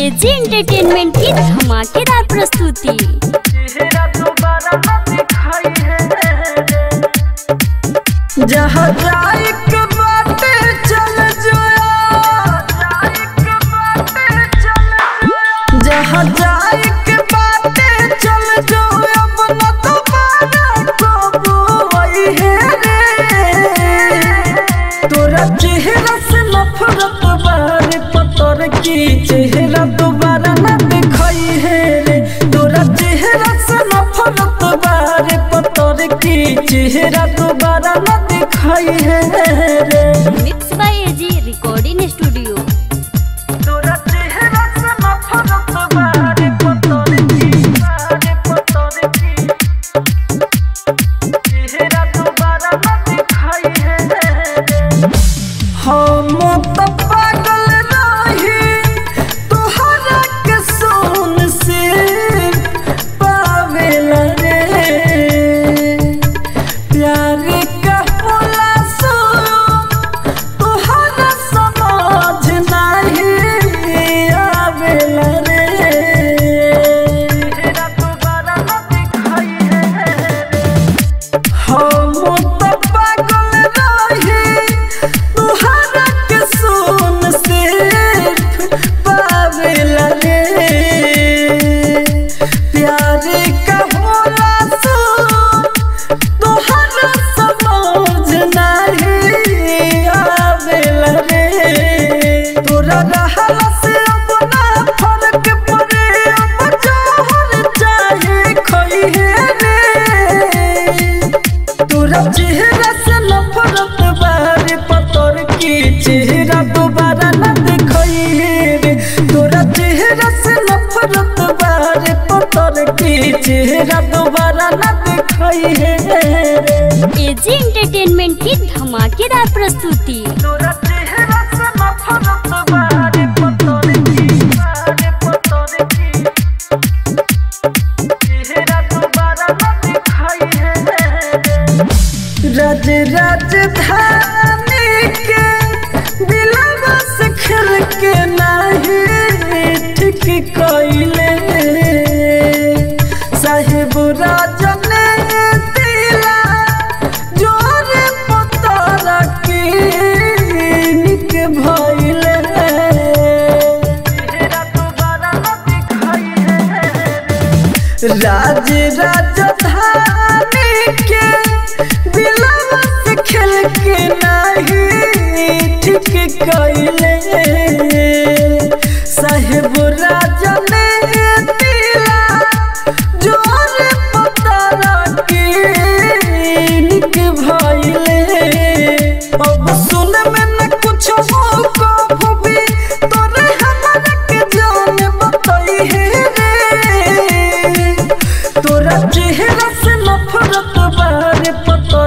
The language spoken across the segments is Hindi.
एजी एंटरटेनमेंट की धमाकेदार प्रस्तुति। जहाँ जाए के चेहरा दोबारा न दिखाई है रे। तोरा चेहरा से नफरत बारे पतर के चेहरा दोबारा न दिखाई है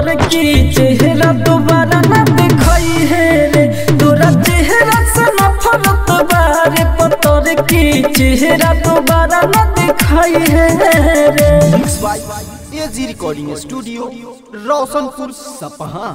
लड़की चेहरा दोबारा न दिखाई है रे। चेहरा से नफरत तो बारे पतोर की चेहरा दोबारा न दिखाई है रे। एजी रिकॉर्डिंग स्टूडियो रोशनपुर सपहा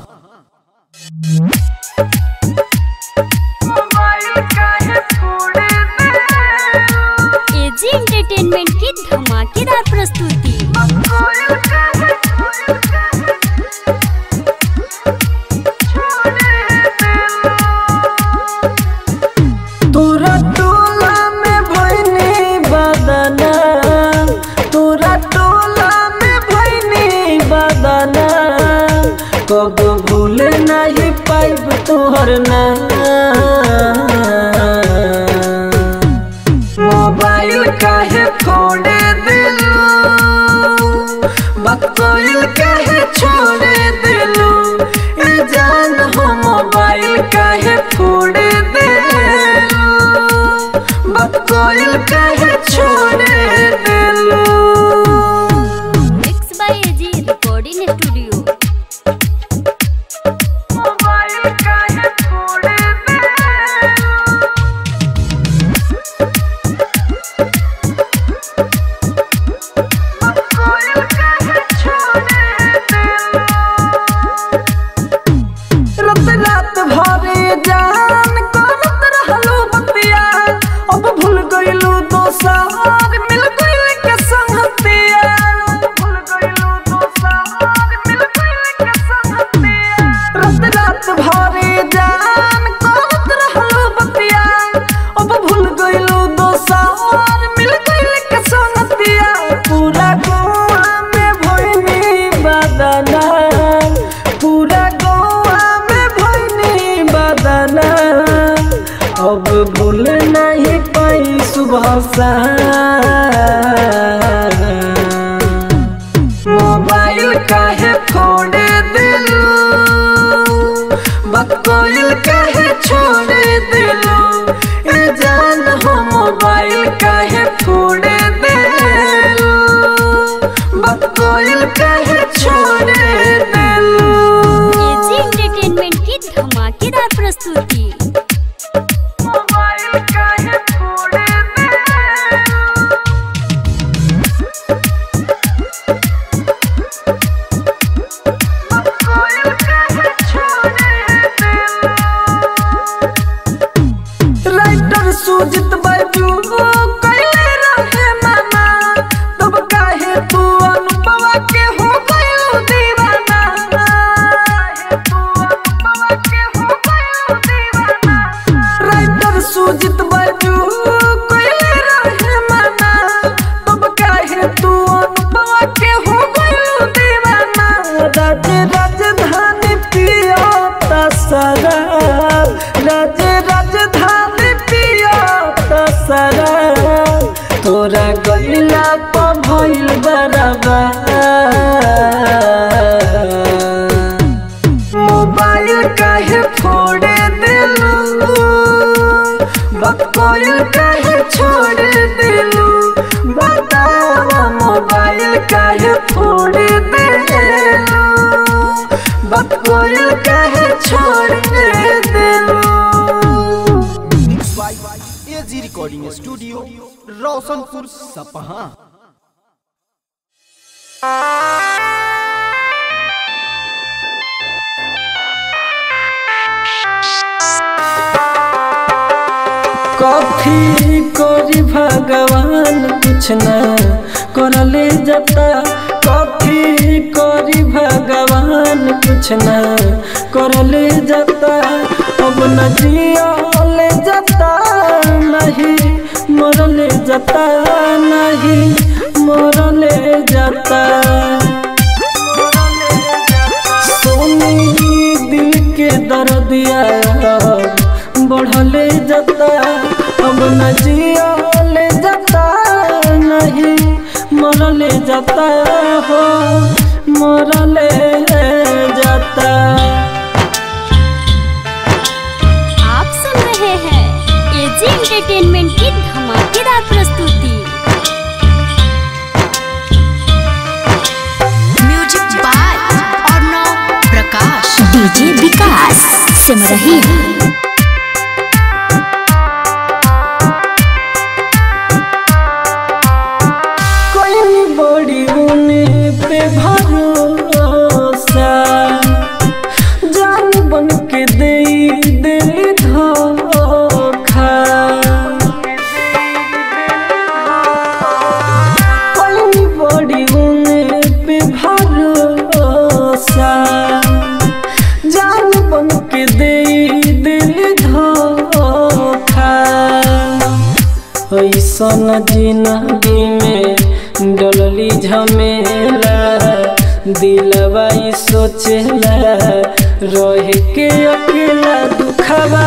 कोयल कहे बकोइल कहे छोड़ दिलू पर भइल सपहा कथी करी भगवान कुछ न करले जता। कथी करी भगवान कुछ न करले जता। अब न जियले जता, नहीं। मरले जता नहीं मरले जता। जता। अब न जियले जता नहीं मरले जता हो, मरले जता। आप सुन रहे हैं एजी एंटरटेनमेंट रही सिमरही ऐसन ज़िंदगी में डलली झमेला दिलवा सोचेला रह के अकेला दुखवा,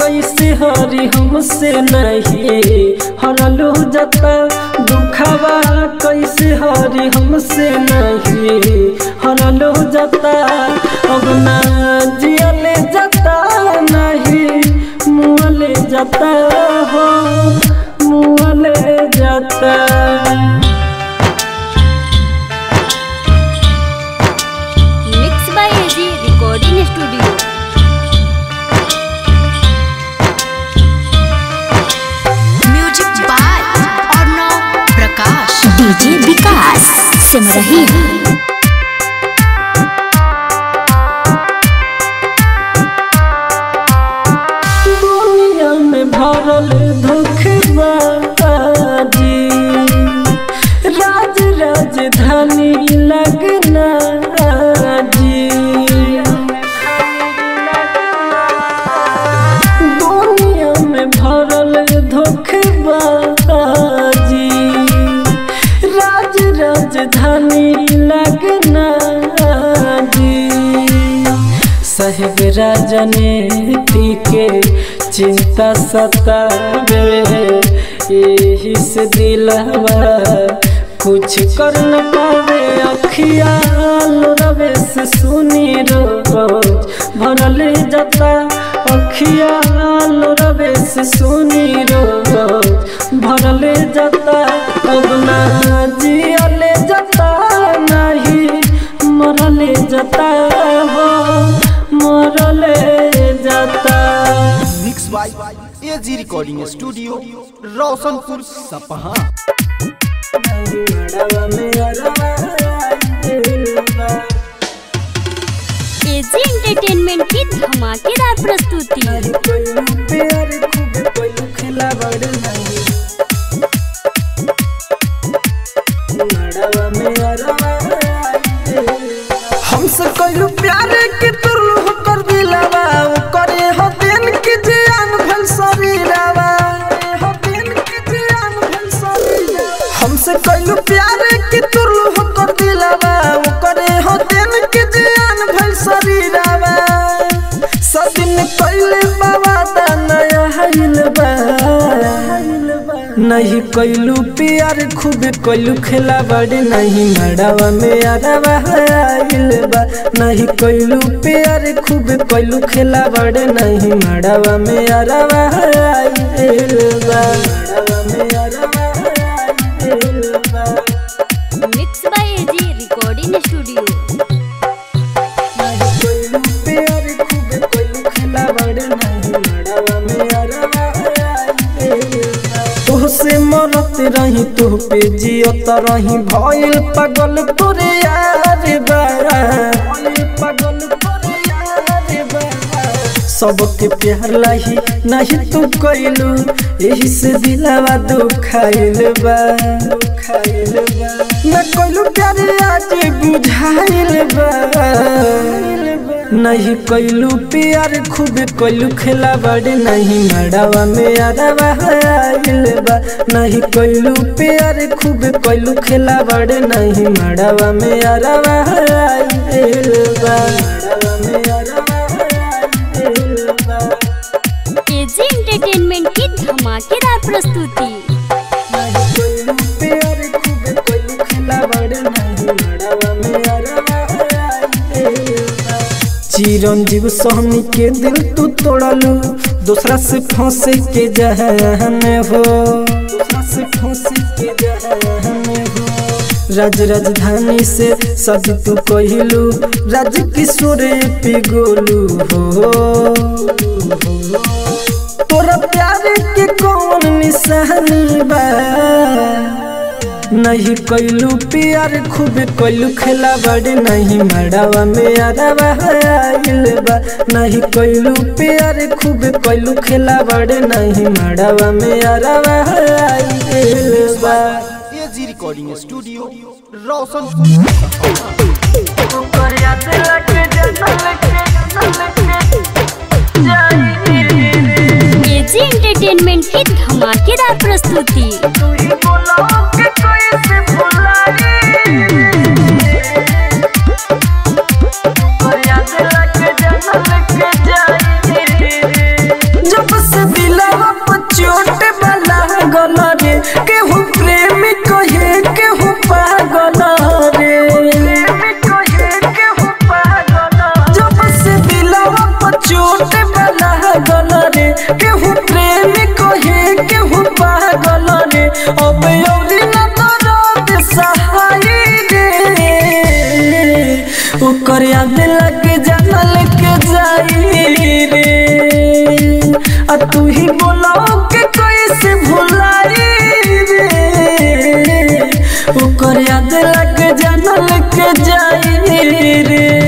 कैसे हरी हमसे नहीं हरलू जता, दुखवा, कैसे हरी हमसे नहीं हरलू जता, अब ना जियले जता नहीं मुँहले जाता हो। मुँहले जाता। Mix by AG recording studio music by Arnav Prakash DJ Vikash Simrahi दुनिया में धोखबाजी राज राजधानी लगना जी दुनिया में भरल राज राजधानी राजनीति के चिंता सतावे यही से कुछ कर न पावे, अखिया रवे सुनी रोज। भरल जता, अखिया रवे से सुनी रोज। भरल जता, अब ना जियले जता, नहीं मरल जता, हो, मरले जता। By AG recording studio Roshanpur Sapaha AG entertainment की धमाकेदार प्रस्तुति। हमसे कहियो प्यार कैलू प्यार खूब कैलू खेला बड़े नहीं मड़ावा में अरवा नहीं कैलू प्यार खूब कैलू खेला बड़े नहीं मड़ावा में अरवा जियत रही भइल पागल तोरे यार बा भइल पागल सबके प्यार लाही नहीं तू कैलू यही से दिलावा दुखाइल बा। न कैलू प्यार आज बुझाइल बा। नहीं कैलू प्यार खूब कैलू खेला बड़े नहीं मड़ावा में अरवा आइल नहीं कैलू प्यार खूब कैलू खेला बड़े नहीं मड़ावा में अरवा आइल एंटरटेनमेंट की धमाकेदार प्रस्तुति। चिरंजीव सोहनी के दिल तू तोड़लू। दूसरा से फंसे के जहन हो। राज राजधानी से सज तू कहलू राज किशोर पिगोलू हो। तोरा प्यार के कौन निशानी बा? नहीं कैलू प्यार खूब कैलू खेला बड़े नहीं। मड़ावा में अरवा आइल बा। नहीं कैलू प्यार खूब कैलू खेला बड़े नहीं। मड़ावा में अरवा आइल बा। AG recording studio Roshanpur AG entertainment की धमाकेदार प्रस्तुति। जब ओकर याद लग जानल के जाई रे आ तू ही बोलाओ के कैसे भुलाई रे। ओकर याद लग जानल के जाई रे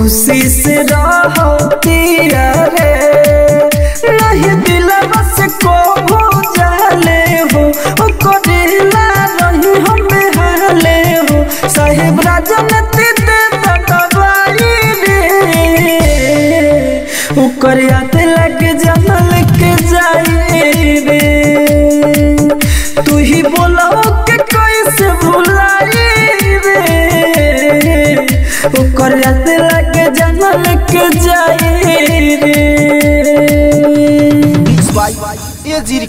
खुशी से रहो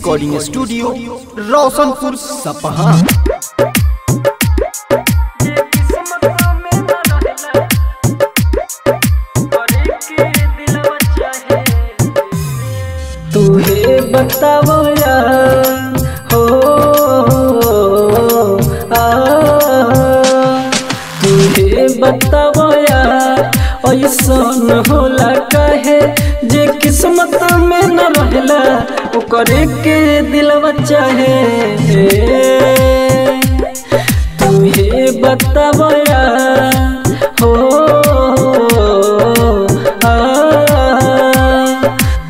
रिकॉर्डिंग स्टूडियो रोशनपुर सपहा न रहेला, ओकरे के दिलवा चाहे तुहे बतावया, हो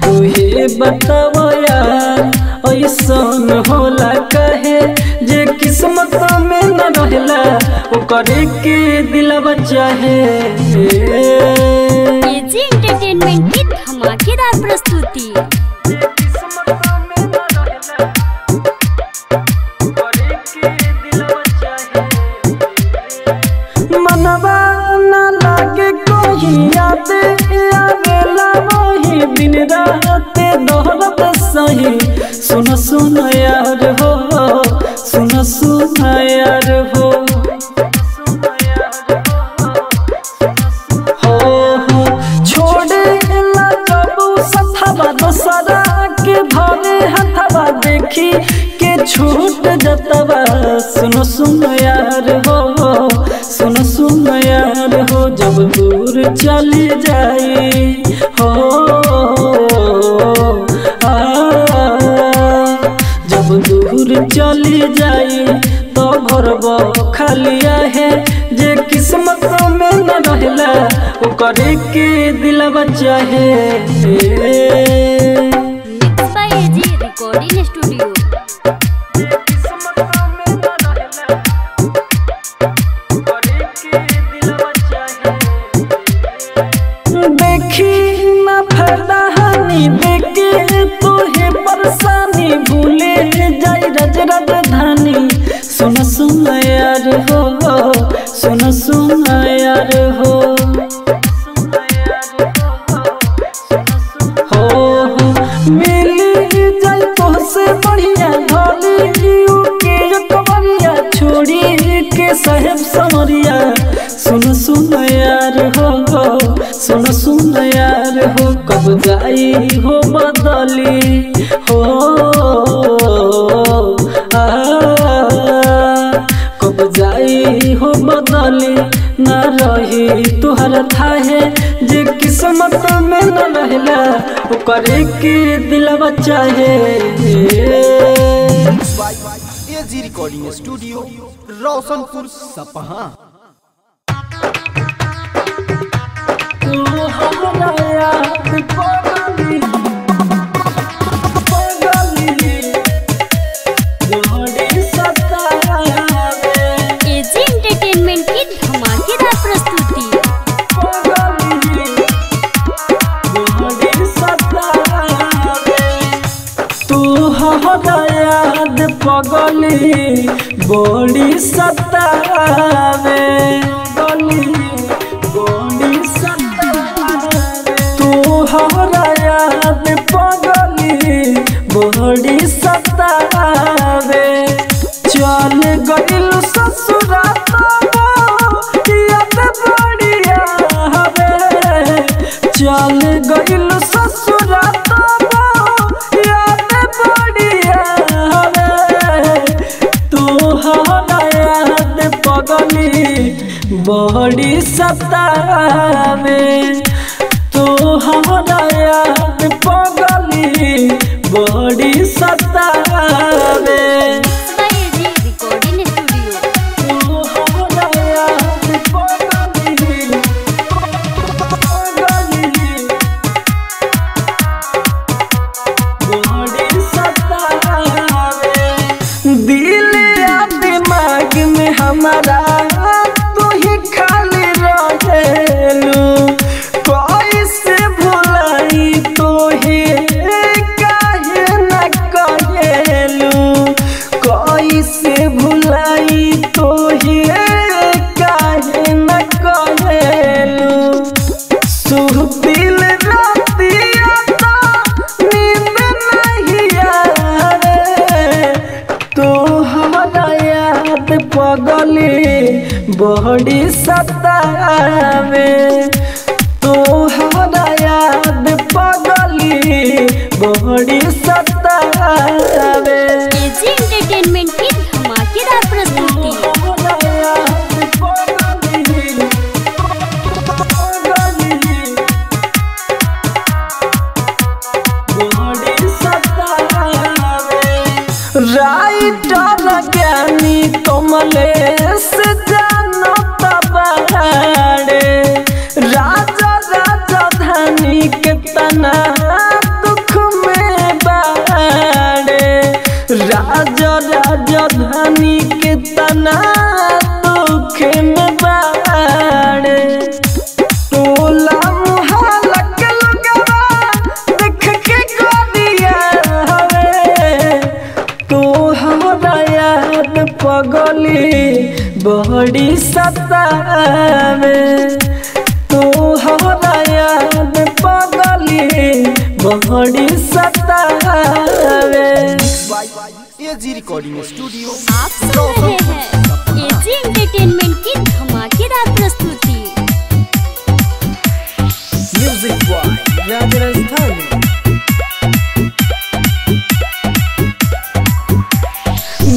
तुहे बतावया, ऐसन होला कहे जे किस्मत में न रहेला, ओकरे के दिलवा चाहे तैयार हो जब दूर चले जाए। हो जब दूर चले जाए तो घर खालिया है। जे किस्मत में न रहला करे के दिल बचा है। में न रहला ओकर के दिलवा चाहे by G recording studio Roshanpur Sapaha. तू हमरा याद पगली बड़ी सतावे गली बड़ी तू हमरा याद पगली बड़ी सतावे चल गइल ससुरा चल गइल ससुरा बड़ी सतावे तू हमरा याद पगली बड़ी सतावे पगली बड़ी सतावे। तू हमरा याद पगली बड़ी सतावे। सतावे। एजी रिकॉर्डिंग स्टूडियो आप सुन रहे हैं एजी एंटरटेनमेंट की धमाकेदार प्रस्तुति। म्यूज़िक बॉय राजस्थान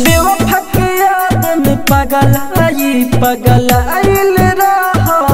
बेवफा के याद में पगल आई पगल आइल रहता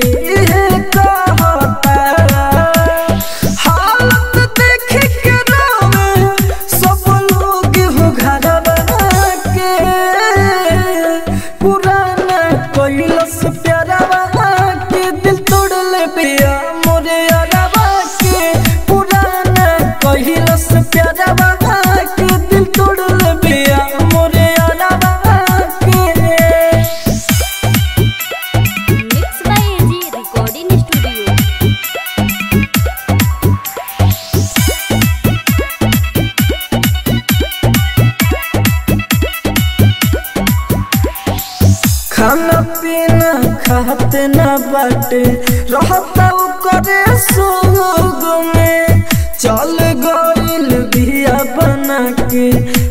again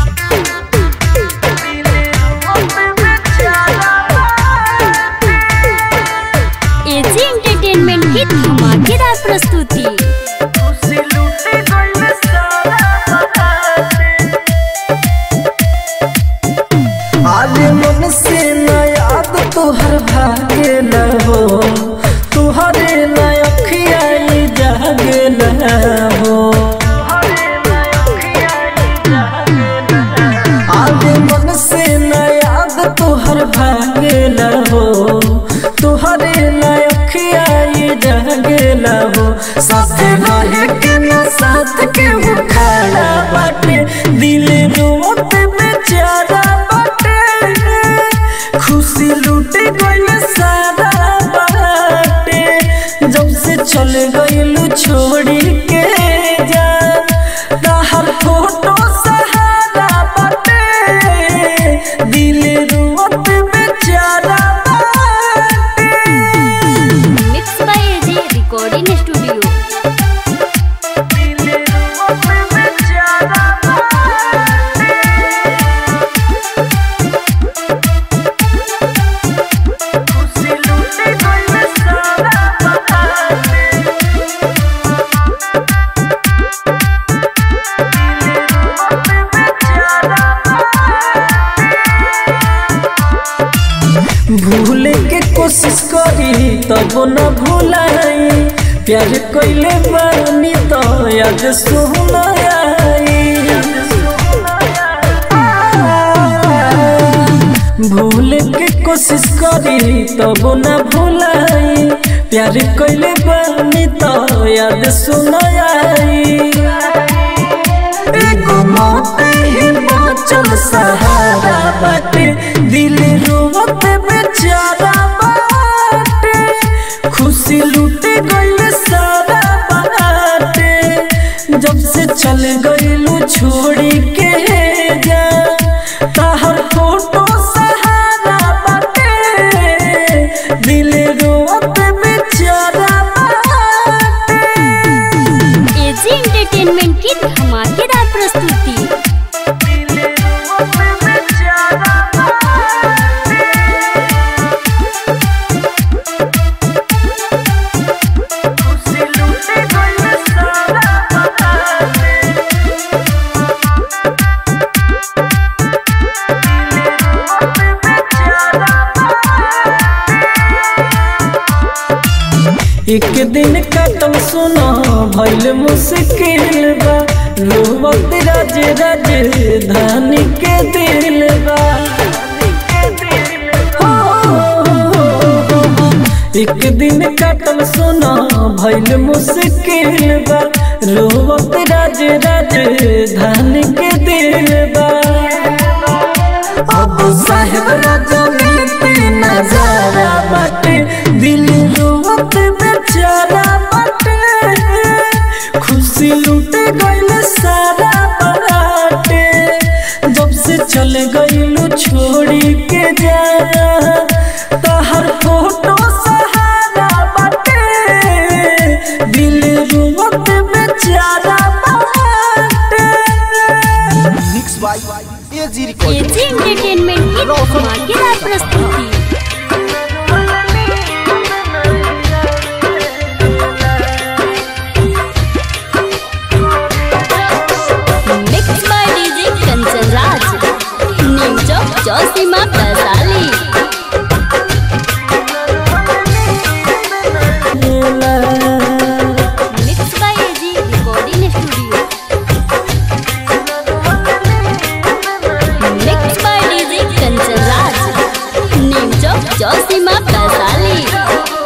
चल गइल छोड़ी प्यार कैले बानी तो याद सुनाई एगो सहारा बाटे, दिल रोवत बेचारा बाटे। खुशी लूटे गई सारा बाटे। जब से चल गइलू छोड़ी लोवत राज राज धन के देवा अब साहेब राजा बीते नज़ारा बट दिल रोवत बेचारा बाटे खुशी लूट Josie Mapasali.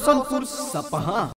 रोशनपुर सपहा।